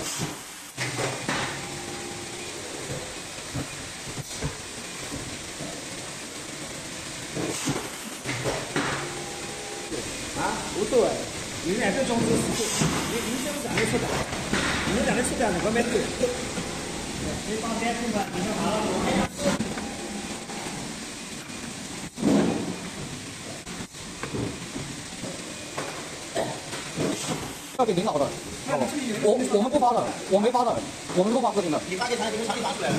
啊，无所谓，你们俩最终是四处，你你先不讲就出表，你们两个出表两个没对。你放边去吧，你们好了，我看。要给领导的，我我们不发的，我没发的，我们不发视频的。你发给他，你们厂里发出来了。